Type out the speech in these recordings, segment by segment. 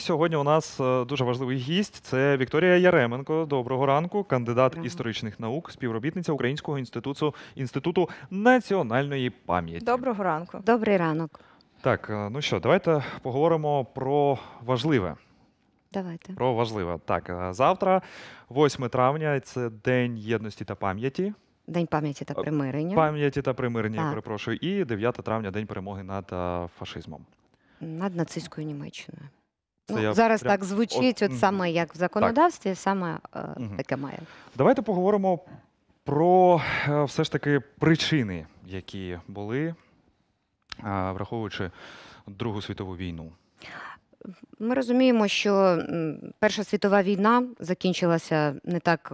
Сьогодні у нас е, дуже важливий гість. Це Вікторія Яременко. Доброго ранку, кандидат Доброго. історичних наук, співробітниця Українського інституту інституту національної пам'яті. Доброго ранку. Добрий ранок. Так, е, ну що, давайте поговоримо про важливе. Давайте. Про важливе. Так, е, завтра, 8 травня, це День єдності та пам'яті. День пам'яті та примирення Пам'яті та примирення, я Так. перепрошую. І 9 травня День перемоги над фашизмом. над нацистською Німеччиною. Це Ну, я зараз прям- так звучить, От, от, саме як в законодавстві, саме е, угу. таке має. Давайте поговоримо про е, все ж таки причини, які були, е, враховуючи Другу світову війну. Ми розуміємо, що Перша світова війна закінчилася не так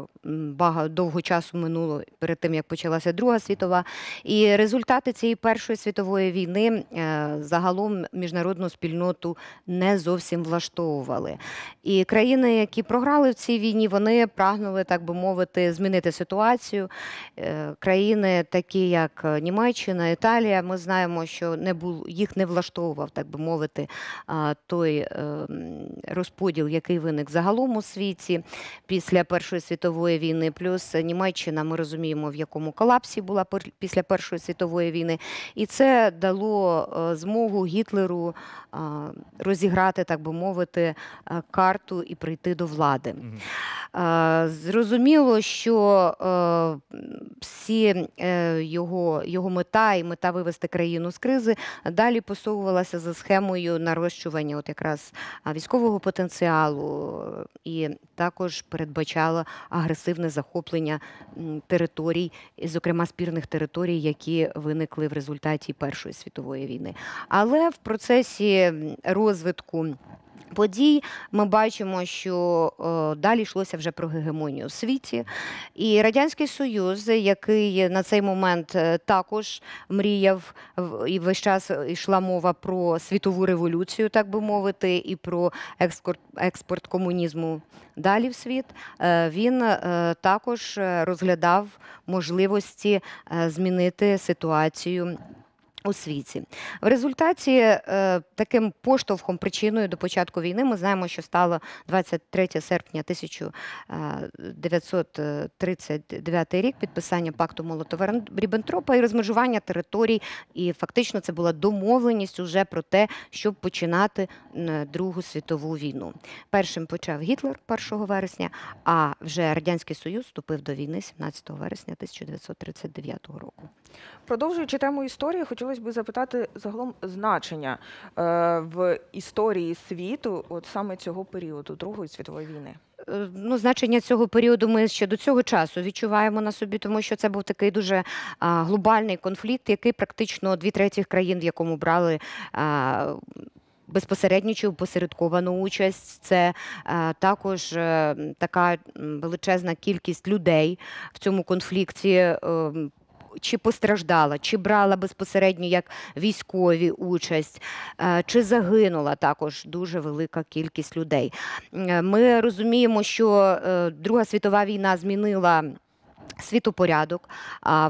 багато довго часу минуло перед тим, як почалася Друга світова. І результати цієї Першої світової війни е, загалом міжнародну спільноту не зовсім влаштовували. І країни, які програли в цій війні, вони прагнули, так би мовити, змінити ситуацію. Е, Країни, такі як е, Німеччина, Італія, ми знаємо, що не бул, їх не влаштовував, так би мовити, а, той е, розподіл, який виник загалом у світі після Першої світової війни. Плюс Німеччина, ми розуміємо, в якому колапсі була після Першої світової війни. І це дало е, змогу Гітлеру розіграти, так би мовити, е, карту і прийти до влади. Е, Зрозуміло, що е, всі е, його, його мета і мета вивести країну з кризи далі посовувалася за схемою нарощування от якраз а, військового потенціалу і також передбачала агресивне захоплення територій, зокрема спірних територій, які виникли в результаті Першої світової війни. Але в процесі розвитку подій ми бачимо, що е, далі йшлося вже про гегемонію у світі. І Радянський Союз, який на цей момент е, також мріяв, в- і весь час йшла мова про світову революцію, так би мовити, і про експорт, експорт комунізму далі в світ, е, він також розглядав можливості змінити ситуацію. У світі в результаті е, таким поштовхом, причиною до початку війни, ми знаємо, що стало 23 серпня е, 1939 рік підписання пакту молотова ріббентропа і розмежування територій. І фактично це була домовленість уже про те, щоб починати Другу світову війну. Першим почав Гітлер 1 вересня, а вже радянський Союз вступив до війни 17 вересня 1939 року. Продовжуючи тему історії, хотілося б запитати загалом значення е, в історії світу, от саме цього періоду Другої світової війни. Е, Ну, значення цього періоду ми ще до цього часу відчуваємо на собі, тому що це був такий дуже а, глобальний конфлікт, який практично дві третіх країн, в якому брали. А, Безпосередньо чи опосередковану участь, це е, також е, така величезна кількість людей в цьому конфлікті. е, чи постраждала, чи брала безпосередньо як військові участь, е, чи загинула також дуже велика кількість людей. Е, Ми розуміємо, що е, Друга світова війна змінила. Світопорядок,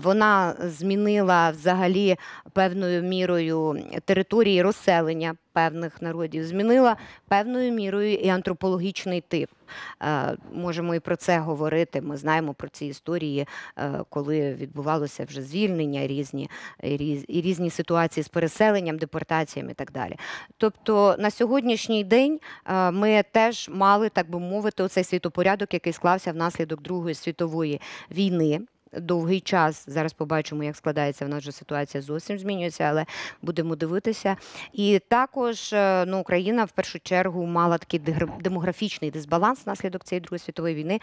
вона змінила взагалі певною мірою території розселення певних народів, змінила певною мірою і антропологічний тип. Е, Можемо і про це говорити. Ми знаємо про ці історії, е, коли відбувалося вже звільнення, різні, і різні ситуації з переселенням, депортаціями і так далі. Тобто на сьогоднішній день е, ми теж мали, так би мовити, оцей світопорядок, який склався внаслідок Другої світової війни. Довгий час зараз побачимо, як складається в нас вже ситуація зовсім змінюється, але будемо дивитися. І також е, ну, Україна в першу чергу мала такий демографічний дисбаланс внаслідок цієї Другої світової війни.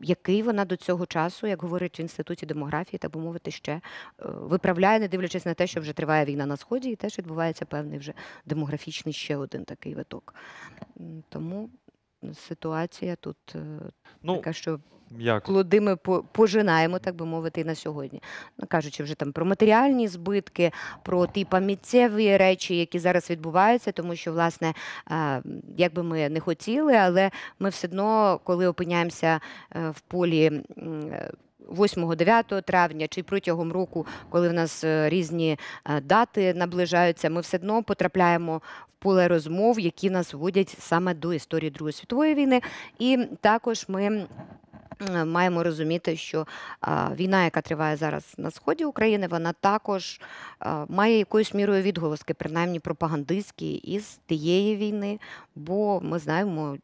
Який вона до цього часу, як говорять в інституті демографії, так би мовити, ще е, виправляє, не дивлячись на те, що вже триває війна на сході, і теж відбувається певний вже демографічний ще один такий виток. Тому ситуація тут е, Ну, така, що як? плоди ми пожинаємо, так би мовити, і на сьогодні. Ну, кажучи вже там про матеріальні збитки, про ті пам'яттєві речі, які зараз відбуваються, тому що, власне, е, як би ми не хотіли, але ми все одно, коли опиняємося е, в полі е, 8-9 травня чи протягом року, коли в нас е, різні е, дати наближаються, ми все одно потрапляємо в поле розмов, які нас вводять саме до історії Другої світової війни. І також ми маємо розуміти, що війна, яка триває зараз на сході України, вона також має якоюсь мірою відголоски, принаймні пропагандистські, із тієї війни, бо ми знаємо.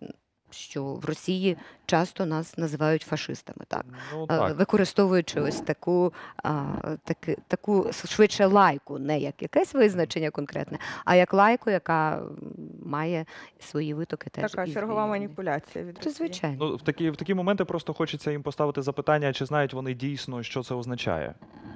Що в Росії часто нас називають фашистами, так Ну Е, так. використовуючи ось таку, а, таки, таку швидше лайку, не як якесь визначення конкретне, а як лайку, яка має свої витоки теж. Така чергова маніпуляція від Росії. звичайно. Ну, в такі, в такі моменти просто хочеться їм поставити запитання, чи знають вони дійсно, що це означає.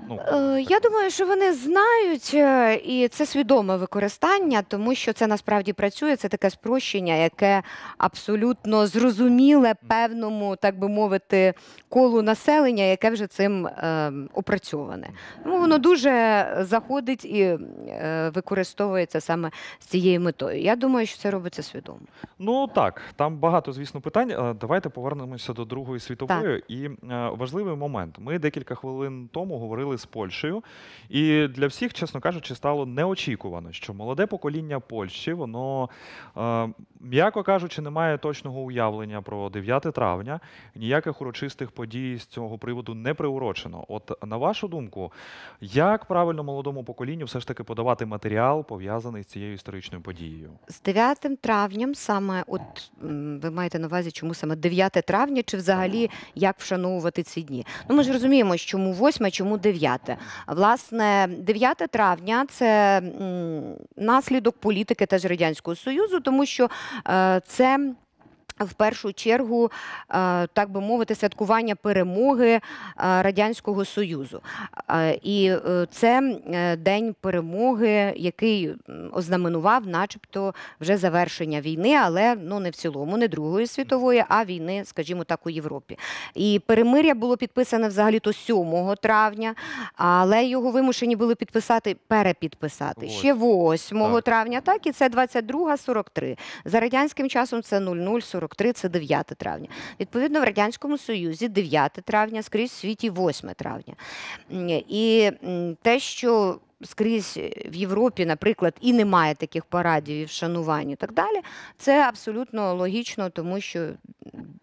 Ну, Е, Я думаю, що вони знають, е, і це свідоме використання, тому що це насправді працює. Це таке спрощення, яке абсолютно зрозуміле певному, так би мовити, колу населення, яке вже цим е, опрацьоване. Тому воно дуже заходить і е, використовується саме з цією метою. Я думаю, що це робиться свідомо. Ну так, там багато, звісно, питань. Е, Давайте повернемося до Другої світової. І е, важливий момент. Ми декілька хвилин тому говорили з Польщею, і для всіх, чесно кажучи, стало неочікувано, що молоде покоління Польщі, воно, е, м'яко кажучи, не має точного уявлення про 9 травня. Ніяких урочистих подій з цього приводу не приурочено. От на вашу думку, як правильно молодому поколінню все ж таки подавати матеріал, пов'язаний з цією історичною подією? З 9 травням, саме от ви маєте на увазі, чому саме 9 травня, чи взагалі як вшановувати ці дні? Ну ми ж розуміємо, чому 8, чому 9. Власне, 9 травня це наслідок політики теж радянського союзу, тому що е, це. В першу чергу, е, так би мовити, святкування перемоги е, Радянського Союзу. Е, І це день перемоги, який ознаменував, начебто, вже завершення війни, але ну не в цілому, не Другої світової, а війни, скажімо так, у Європі. І перемиря було підписане взагалі то 7 травня, але його вимушені були підписати, перепідписати Ось. ще 8 Так. травня. Так, і це 22-43. За радянським часом це 00-43, це 9 травня. Відповідно, в Радянському Союзі 9 травня, скрізь в світі 8 травня. І те, що скрізь в Європі, наприклад, і немає таких парадів і вшанувань і так далі, це абсолютно логічно, тому що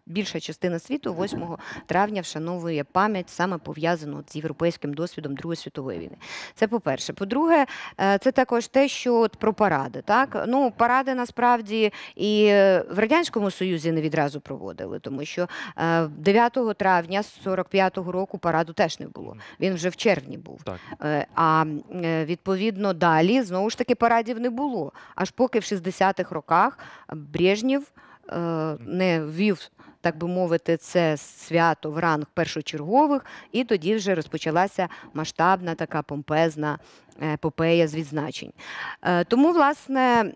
більша частина світу 8 травня вшановує пам'ять саме пов'язану з європейським досвідом Другої світової війни. Це по-перше. По-друге, е, це також те, що от про паради. Так? Ну, паради насправді і е, в Радянському Союзі не відразу проводили, тому що е, 9 травня 45-го року параду теж не було. Він вже в червні був. Так. Е, А е, відповідно далі знову ж таки парадів не було. Аж поки в 60-х роках Брежнєв е, не ввів. Так би мовити, це свято в ранг першочергових, і тоді вже розпочалася масштабна така помпезна е, епопея з відзначень. Е, Тому, власне,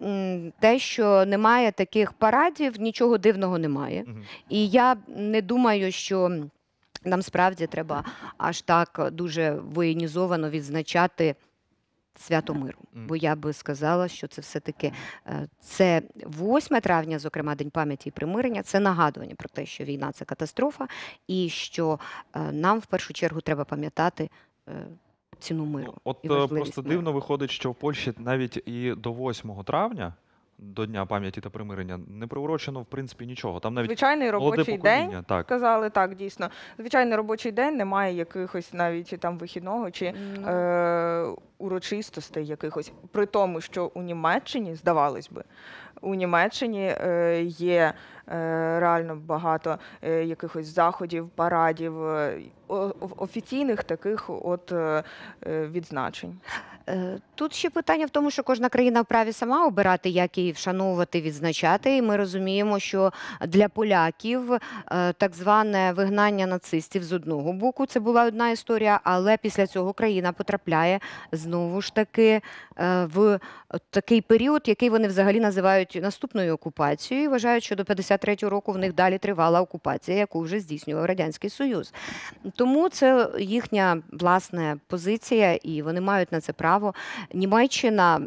те, що немає таких парадів, нічого дивного немає. І я не думаю, що нам справді треба аж так дуже воєнізовано відзначати свято миру. Бо я би сказала, що це все-таки е, це 8 травня, зокрема День пам'яті і примирення, це нагадування про те, що війна це катастрофа, і що е, нам в першу чергу треба пам'ятати е, ціну миру. От і просто миру. дивно виходить, що в Польщі навіть і до 8 травня, до Дня пам'яті та примирення, не приурочено в принципі нічого. Там навіть Звичайний робочий день. Так. казали так, дійсно. Звичайний робочий день немає якихось навіть там вихідного чи Ну, е, урочистостей якихось. При тому, що у Німеччині, здавалось би, у Німеччині е, є реально багато е, якихось заходів, парадів, е, офіційних таких от е, е, відзначень. Е, Тут ще питання в тому, що кожна країна вправі сама обирати, як її вшановувати, відзначати. І ми розуміємо, що для поляків е, так зване вигнання нацистів з одного боку це була одна історія, але після цього країна потрапляє знову ж таки е, в такий період, який вони взагалі називають наступною окупацією. і Вважають, що до 53-го року в них далі тривала окупація, яку вже здійснював радянський союз. Тому це їхня власна позиція, і вони мають на це право. Німеччина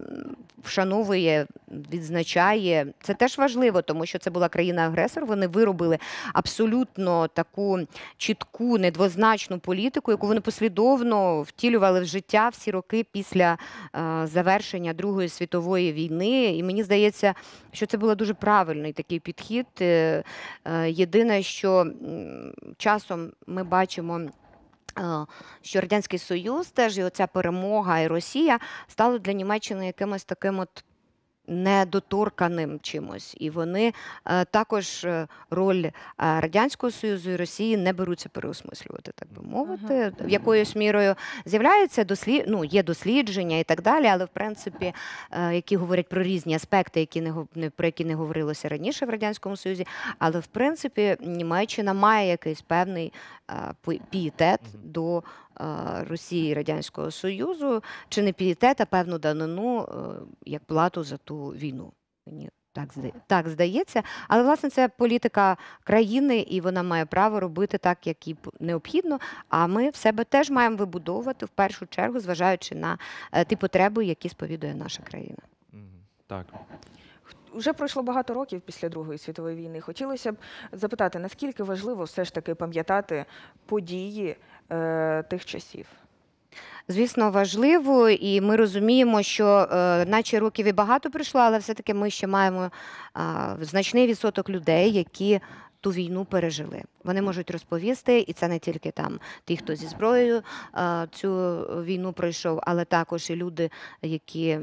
вшановує, відзначає. Це теж важливо, тому що це була країна-агресор. Вони виробили абсолютно таку чітку, недвозначну політику, яку вони послідовно втілювали в життя всі роки після е, завершення Другої світової війни. І мені здається, що це був дуже правильний такий підхід. Е, е, Єдине, що часом ми бачимо. е, Що Радянський Союз теж і оця перемога і Росія стали для Німеччини якимось таким от недоторканим чимось. І вони е, також е, роль е, Радянського Союзу і Росії не беруться переосмислювати, так би мовити. В якоюсь мірою з'являються дослід... ну, є дослідження і так далі, але в принципі, які говорять про різні аспекти, які не про які не говорилося раніше в Радянському Союзі. Але в принципі Німеччина має якийсь певний пієтет до Росії і Радянського Союзу, чи не пієтет, а певну данину е, як плату за ту війну. Мені так здає, так здається. Але власне це політика країни, і вона має право робити так, як їй необхідно. А ми в себе теж маємо вибудовувати в першу чергу, зважаючи на е, ті потреби, які сповідує наша країна. Так. Уже пройшло багато років після Другої світової війни. Хотілося б запитати, наскільки важливо все ж таки пам'ятати події е, тих часів? Звісно, важливо, і ми розуміємо, що е, наче років і багато пройшло, але все-таки ми ще маємо а, значний відсоток людей, які ту війну пережили. Вони можуть розповісти, і це не тільки там ті, хто зі зброєю цю війну пройшов, але також і люди, які.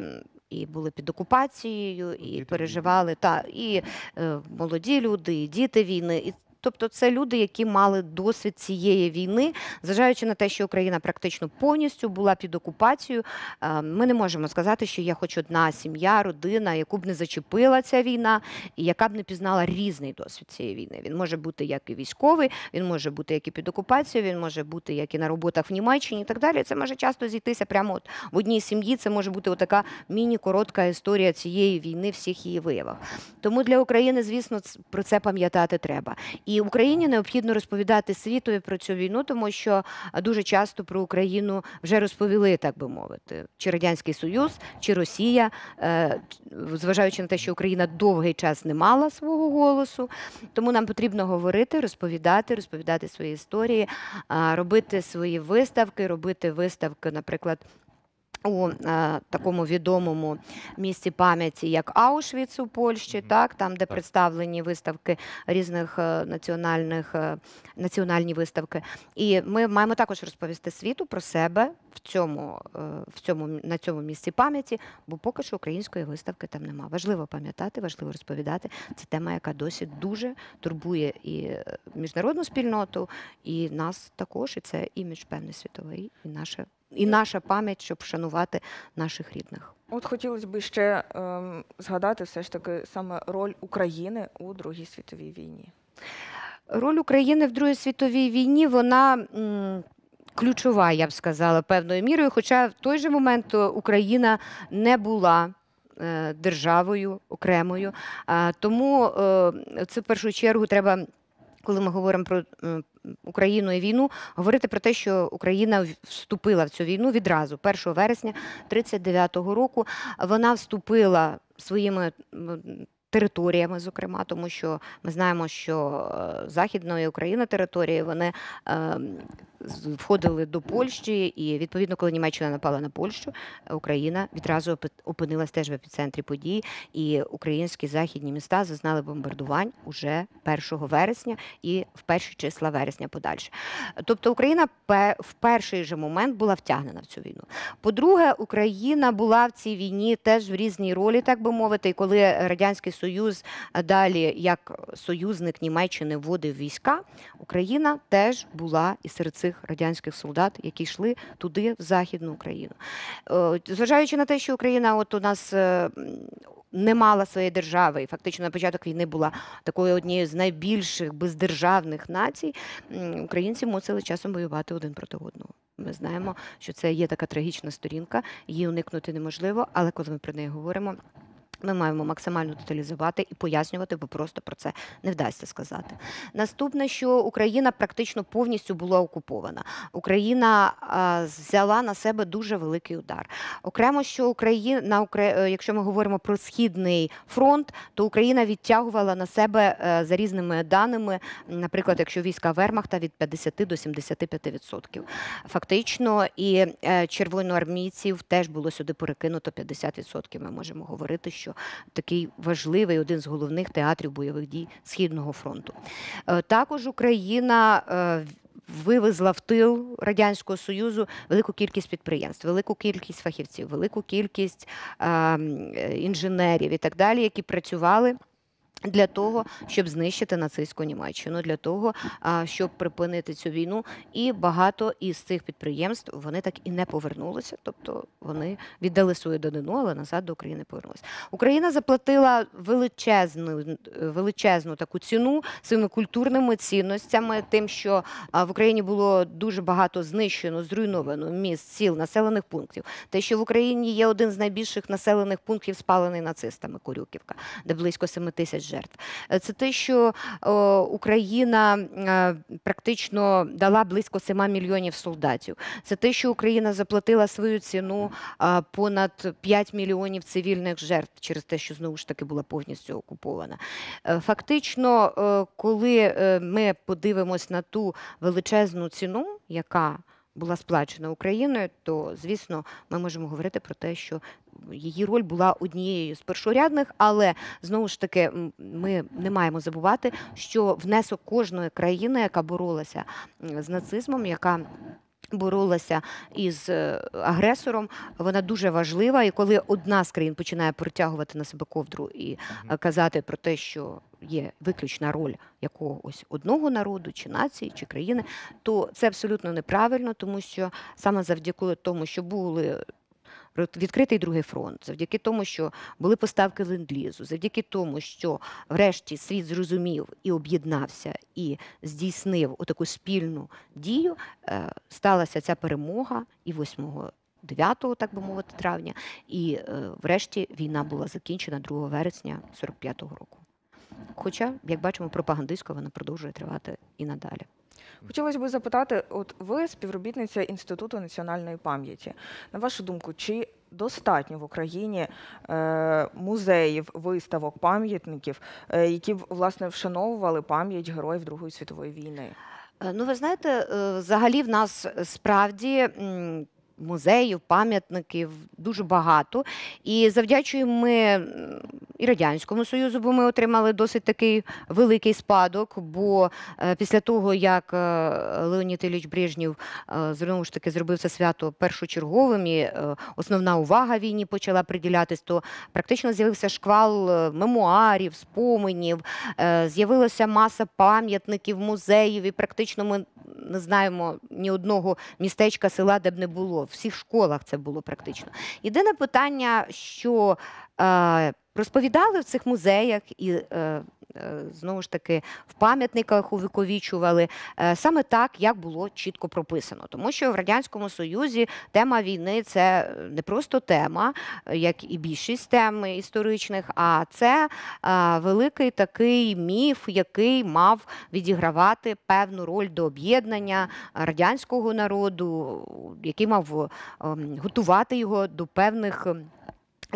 І були під окупацією, і переживали та і е, молоді люди, і діти війни. І тобто, це люди, які мали досвід цієї війни, зважаючи на те, що Україна практично повністю була під окупацією, е, ми не можемо сказати, що є хоч одна сім'я, родина, яку б не зачепила ця війна, і яка б не пізнала різний досвід цієї війни. Він може бути як і військовий, він може бути як і під окупацією, він може бути як і на роботах в Німеччині і так далі. Це може часто зійтися прямо от в одній сім'ї. Це може бути така міні-коротка історія цієї війни, всіх її виявах. Тому для України, звісно, про це пам'ятати треба. І Україні необхідно розповідати світові про цю війну, тому що дуже часто про Україну вже розповіли, так би мовити, чи Радянський Союз, чи Росія, е, зважаючи на те, що Україна довгий час не мала свого голосу. Тому нам потрібно говорити, розповідати, розповідати свої історії, робити свої виставки, робити виставки, наприклад. У е, такому відомому місці пам'яті, як Аушвіц у Польщі, Мгм. так там, де Так. представлені виставки різних е, національних е, національні виставки. І ми маємо також розповісти світу про себе в цьому, е, в цьому на цьому місці пам'яті, бо поки що української виставки там нема. Важливо пам'ятати, важливо розповідати. Це тема, яка досі дуже турбує і е, міжнародну спільноту, і нас також. І це імідж певний світовий, і наша і наша пам'ять, щоб вшанувати наших рідних. От хотілося б ще ем, згадати все ж таки саме роль України у Другій світовій війні. Роль України в Другій світовій війні вона м, ключова, я б сказала, певною мірою. Хоча в той же момент е, Україна не була. е, Державою окремою, тому е, це в першу чергу треба, коли ми говоримо про е, Україну і війну, говорити про те, що Україна вступила в цю війну відразу, 1 вересня 39-го року. Вона вступила своїми територіями, зокрема, тому що ми знаємо, що е, західної України території вони е, входили до Польщі, і відповідно, коли Німеччина напала на Польщу, е, Україна відразу опинилась теж в епіцентрі подій, і українські західні міста зазнали бомбардувань уже 1 вересня і в перші числа вересня подальше. Тобто Україна в перший же момент була втягнена в цю війну. По-друге, Україна була в цій війні теж в різній ролі, так би мовити. І коли Радянський Союз а далі, як союзник Німеччини, вводив війська, Україна теж була і серед цих радянських солдат, які йшли туди, в Західну Україну. Е, Зважаючи на те, що Україна от у нас. е, Не мала своєї держави, і фактично на початок війни була такою однією з найбільших бездержавних націй. Українці мусили часом воювати один проти одного. Ми знаємо, що це є така трагічна сторінка, її уникнути неможливо, але коли ми про неї говоримо. Ми маємо максимально деталізувати і пояснювати, бо просто про це не вдасться сказати. Наступне, що Україна практично повністю була окупована. Україна взяла на себе дуже великий удар. Окремо, що Україна на е, якщо ми говоримо про східний фронт, то Україна відтягувала на себе е, за різними даними, наприклад, якщо війська Вермахта від 50 до 75%. Фактично, і е, червоноармійців теж було сюди перекинуто 50%. Ми можемо говорити, що такий важливий один з головних театрів бойових дій Східного фронту. Е, Також Україна. е, Вивезла в тил радянського союзу велику кількість підприємств, велику кількість фахівців, велику кількість е, е, інженерів і так далі, які працювали для того, щоб знищити нацистську Німеччину, для того, щоб припинити цю війну. І багато із цих підприємств вони так і не повернулися, тобто вони віддали свою данину, але назад до України повернулися. Україна заплатила величезну, величезну таку ціну своїми культурними цінностями, тим, що в Україні було дуже багато знищено, зруйновано міст, сіл, населених пунктів. Те, що в Україні є один з найбільших населених пунктів, спалений нацистами Корюківка, де близько 7 тисяч жертв. Е, Це те, що Україна е, практично дала близько 7 мільйонів солдатів. Це те, що Україна заплатила свою ціну понад 5 мільйонів цивільних жертв через те, що знову ж таки була повністю окупована. Е, Фактично, коли ми подивимось на ту величезну ціну, яка була сплачена Україною, то звісно ми можемо говорити про те, що її роль була однією з першорядних, але знову ж таки ми не маємо забувати, що внесок кожної країни, яка боролася з нацизмом, яка боролася із е, агресором, вона дуже важлива. І коли одна з країн починає протягувати на себе ковдру і е, казати про те, що є виключна роль якогось одного народу, чи нації, чи країни, то це абсолютно неправильно, тому що саме завдяки тому, що були відкритий другий фронт, завдяки тому, що були поставки ленд-лізу, завдяки тому, що врешті світ зрозумів і об'єднався, і здійснив отаку спільну дію, е, сталася ця перемога і 8 9, так би мовити, травня, і е, врешті війна була закінчена 2 вересня 45-го року. Хоча, як бачимо, пропагандистсько вона продовжує тривати і надалі. Хотілося б запитати, от ви співробітниця Інституту національної пам'яті. На вашу думку, чи достатньо в Україні е, музеїв, виставок, пам'ятників, е, які б власне вшановували пам'ять героїв Другої світової війни? Е, Ну, ви знаєте, взагалі в нас справді музеїв, пам'ятників дуже багато. І завдячуємо ми і Радянському Союзу, бо ми отримали досить такий великий спадок. Бо е, після того, як е, Леонід Ілліч Брежнєв е, знову ж таки зробив це свято першочерговим, і основна увага війні почала приділятись, то практично з'явився шквал мемуарів, споменів, з'явилася маса пам'ятників, музеїв, і практично ми не знаємо ні одного містечка, села, де б не було. Всіх школах це було практично. Єдине питання, що е, розповідали в цих музеях і. Е, Знову ж таки, в пам'ятниках увіковічували е, саме так, як було чітко прописано. Тому що в Радянському Союзі тема війни це не просто тема, е, як і більшість тем історичних, а це е, великий такий міф, який мав відігравати певну роль до об'єднання радянського народу, який мав ем, готувати його до певних.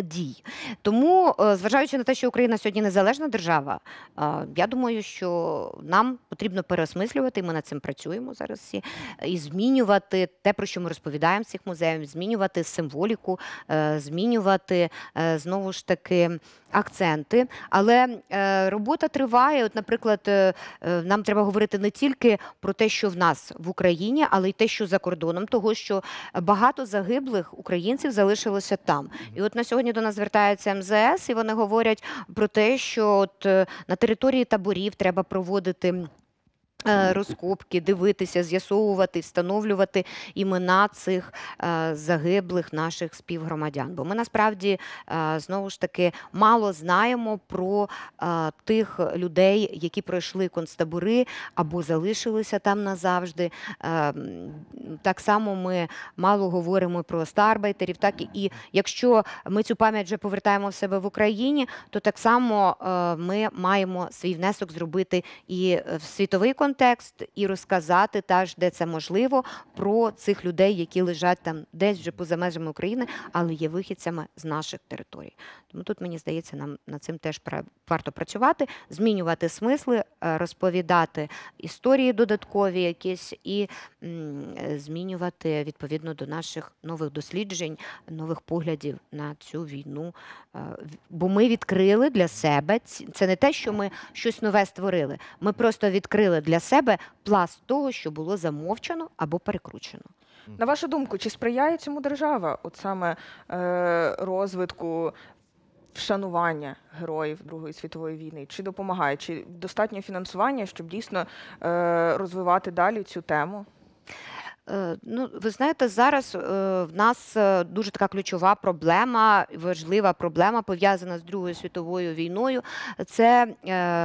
Дій тому, е, зважаючи на те, що Україна сьогодні незалежна держава, е, я думаю, що нам потрібно переосмислювати, і ми над цим працюємо зараз всі, і змінювати те, про що ми розповідаємо в цих музеях, змінювати символіку, е, змінювати знову ж таки акценти. Але робота триває. От, наприклад, нам треба говорити не тільки про те, що в нас в Україні, але й те, що за кордоном, того що багато загиблих українців залишилося там. І от на сьогодні до нас звертається МЗС, і вони говорять про те, що от е, на території таборів треба проводити. Е, розкопки, дивитися, з'ясовувати, встановлювати імена цих е, загиблих наших співгромадян. Бо ми насправді е, знову ж таки мало знаємо про тих людей, які пройшли концтабори або залишилися там назавжди. Так само ми мало говоримо про старбайтерів. Так і якщо ми цю пам'ять вже повертаємо в себе в Україні, то так само ми маємо свій внесок зробити і в світовий контекст, і розказати теж, де це можливо, про цих людей, які лежать там десь вже поза межами України, але є вихідцями з наших територій. Тому тут мені здається, нам над цим теж варто працювати, змінювати смисли, е, розповідати історії додаткові якісь і змінювати відповідно до наших нових досліджень, нових поглядів на цю війну. Е, Бо ми відкрили для себе це не те, що ми щось нове створили. Ми просто відкрили для себе пласт того, що було замовчано або перекручено. На вашу думку, чи сприяє цьому держава, от саме е, розвитку вшанування героїв Другої світової війни? Чи допомагає? Чи достатньо фінансування, щоб дійсно е, розвивати далі цю тему? Е, Ну, ви знаєте, зараз е, в нас е, дуже така ключова проблема, важлива проблема пов'язана з Другою світовою війною. Це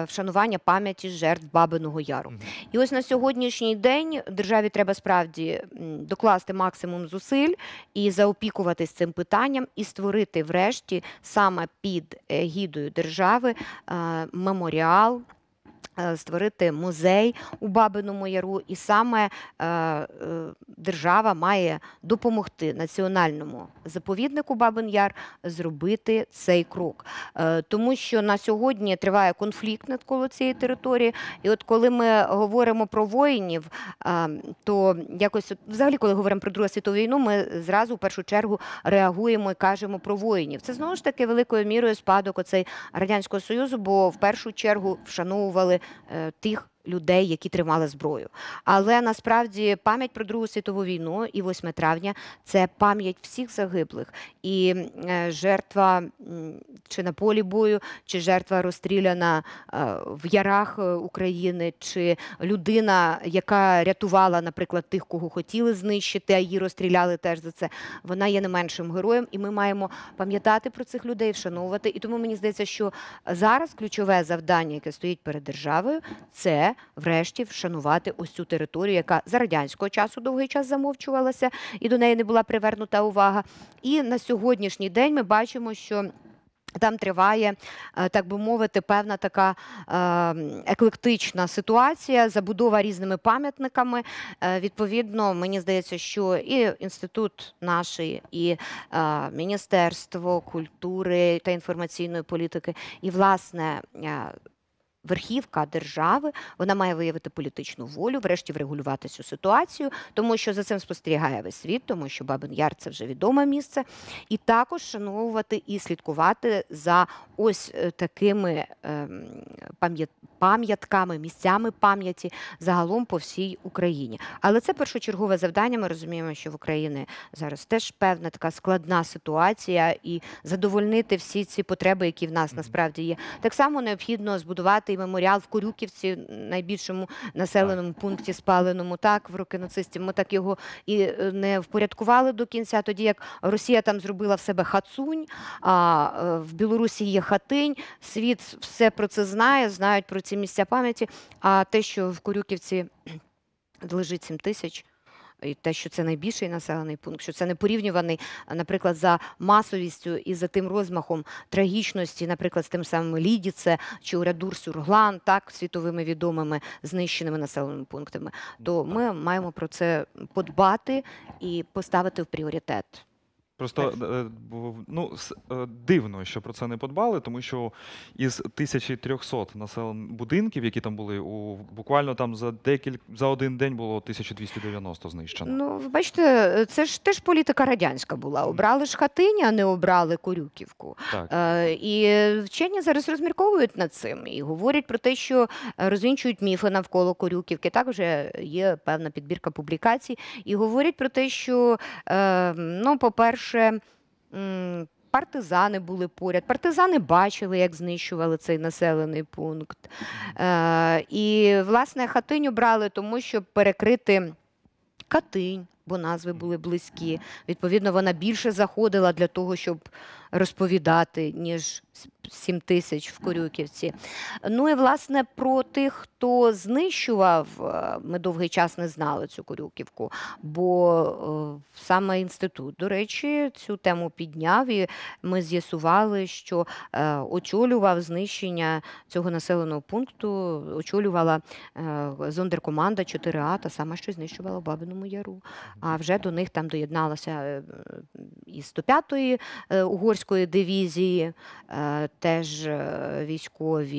вшанування пам'яті жертв Бабиного Яру. І ось на сьогоднішній день державі треба справді докласти максимум зусиль і заопікуватись цим питанням, і створити, врешті, саме під гідою держави меморіал. Е, Створити музей у Бабиному Яру, і саме е, е, держава має допомогти національному заповіднику Бабин Яр зробити цей крок. Тому що на сьогодні триває конфлікт навколо цієї території. І от коли ми говоримо про воїнів, то якось взагалі, коли говоримо про Другу світову війну, ми зразу в першу чергу реагуємо і кажемо про воїнів. Це знову ж таки великою мірою спадок оцей радянського союзу, бо в першу чергу вшановували тих. Людей, які тримали зброю, але насправді пам'ять про Другу світову війну і 8 травня це пам'ять всіх загиблих, і е, жертва чи на полі бою, чи жертва розстріляна е, в ярах е, України, чи людина, яка рятувала, наприклад, тих, кого хотіли знищити, а її розстріляли теж за це. Вона є не меншим героєм, і ми маємо пам'ятати про цих людей, вшановувати. І тому мені здається, що зараз ключове завдання, яке стоїть перед державою, це врешті вшанувати ось цю територію, яка за радянського часу довгий час замовчувалася, і до неї не була привернута увага. І на сьогоднішній день ми бачимо, що. Там триває, е, так би мовити, певна така е, еклектична ситуація, забудова різними пам'ятниками. Е, Відповідно, мені здається, що і інститут наш, і Міністерство культури та інформаційної політики, і власне. Верхівка держави вона має виявити політичну волю, врешті врегулювати цю ситуацію, тому що за цим спостерігає весь світ, тому що Бабин Яр це вже відоме місце, і також шановувати і слідкувати за ось е, такими ем, пам'ятками, місцями пам'яті загалом по всій Україні. Але це першочергове завдання. Ми розуміємо, що в Україні зараз теж певна така складна ситуація, і задовольнити всі ці потреби, які в нас насправді є. Так само необхідно збудувати і меморіал в Корюківці, найбільшому населеному пункті спаленому, так в роки нацистів. Ми так його і е, не впорядкували до кінця. Тоді як Росія там зробила в себе хацунь, а е, в Білорусі є хатинь. Світ все про це знає, знають про ці місця пам'яті. А те, що в Корюківці лежить 7 тисяч. І те, що це найбільший населений пункт, що це не порівнюваний, наприклад, за масовістю і за тим розмахом трагічності, наприклад, з тим самим Лідіце чи Урядур Сюрглан, так світовими відомими знищеними населеними пунктами, то ми маємо про це подбати і поставити в пріоритет. Просто е, ну, е, дивно, що про це не подбали, тому що із 1300 населених будинків, які там були, у буквально там за декілька за один день було 1290 знищено. Ну, ви бачите, це ж теж політика радянська була. Обрали ж хатині, а не обрали Корюківку. Так. Е, І вчені зараз розмірковують над цим і говорять про те, що е, розвінчують міфи навколо Корюківки. Так вже є певна підбірка публікацій, і говорять про те, що, е, ну, по-перше, м, партизани були поряд. Партизани бачили, як знищували цей населений пункт. Е, і, власне, хатиню брали тому, щоб перекрити Катинь, бо назви були близькі. Відповідно, вона більше заходила для того, щоб розповідати, ніж сім тисяч в Корюківці. Ну і власне про тих, хто знищував, е, ми довгий час не знали цю Корюківку, бо е, саме інститут, до речі, цю тему підняв, і ми з'ясували, що е, очолював знищення цього населеного пункту, очолювала зондеркоманда 4А, та сама, що знищувала в Бабиному Яру. А вже до них там доєдналася і 105-ї е, угорської дивізії, теж е, військові,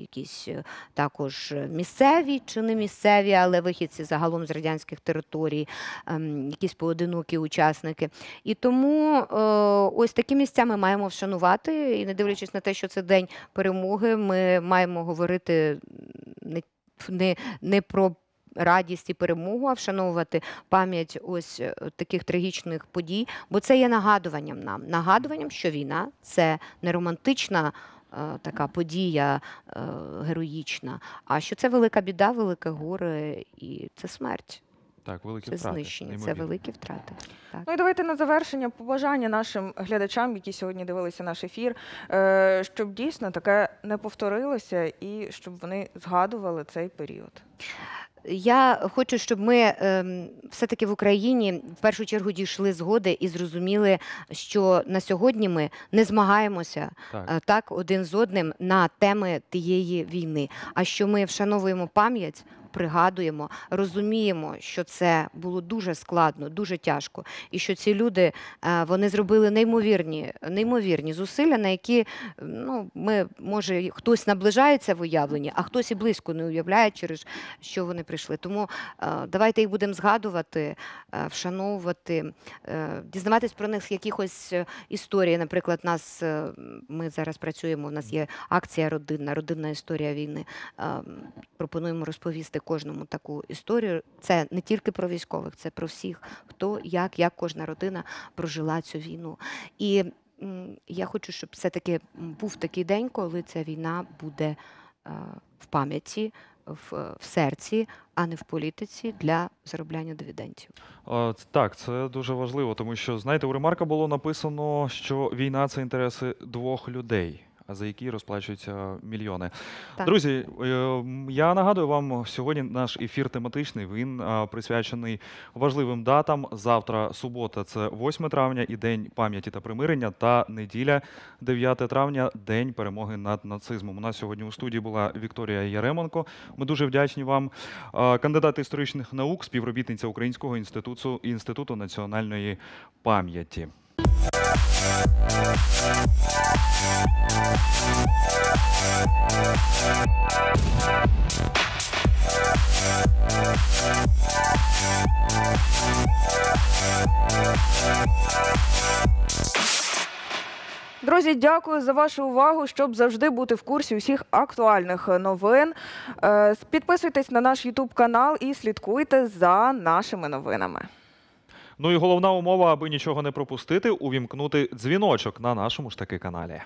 якісь е, також місцеві чи не місцеві, але вихідці загалом з радянських територій, ем, якісь поодинокі учасники. І тому е, ось такі місця ми маємо вшанувати. І не дивлячись на те, що це день перемоги, ми маємо говорити не, не, не про. Радість і перемогу, а вшановувати пам'ять ось е, таких трагічних подій, бо це є нагадуванням нам, нагадуванням, що війна це не романтична е, така подія е, героїчна, а що це велика біда, велике горе і це смерть, Так, великі це втрати. знищення, це великі втрати. Так. Ну і давайте на завершення побажання нашим глядачам, які сьогодні дивилися наш ефір, е, щоб дійсно таке не повторилося і щоб вони згадували цей період. Я хочу, щоб ми ем, все-таки в Україні в першу чергу дійшли згоди і зрозуміли, що на сьогодні ми не змагаємося Так. е, так один з одним на теми тієї війни. А що ми вшановуємо пам'ять, пригадуємо, розуміємо, що це було дуже складно, дуже тяжко, і що ці люди е, вони зробили неймовірні, неймовірні зусилля, на які ну ми може хтось наближається в уявленні, а хтось і близько не уявляє, через що вони прийшли. Тому е, давайте їх будемо згадувати, е, вшановувати, дізнаватись про них з якихось історій. Наприклад, нас ми зараз працюємо. У нас є акція родинна, родинна історія війни. Пропонуємо розповісти кожному таку історію. Це не тільки про військових, це про всіх, хто як, як кожна родина прожила цю війну. І я хочу, щоб все-таки був такий день, коли ця війна буде е, в пам'яті, в, в серці, а не в політиці для заробляння дивідендів. А, Так, це дуже важливо, тому що, знаєте, у ремарка було написано, що війна це інтереси двох людей, за які розплачуються мільйони. Так. Друзі, е, я нагадую вам, сьогодні наш ефір тематичний. Він присвячений важливим датам. Завтра субота, це 8 травня і День пам'яті та примирення, та неділя, 9 травня, День перемоги над нацизмом. У нас сьогодні у студії була Вікторія Яременко. Ми дуже вдячні вам. Кандидат історичних наук, співробітниця Українського інституту інституту національної пам'яті. Друзі, дякую за вашу увагу. Щоб завжди бути в курсі усіх актуальних е, новин. Е, Підписуйтесь на наш YouTube канал і слідкуйте за нашими новинами. Ну і головна умова, аби нічого не пропустити, увімкнути дзвіночок на нашому ж таки каналі.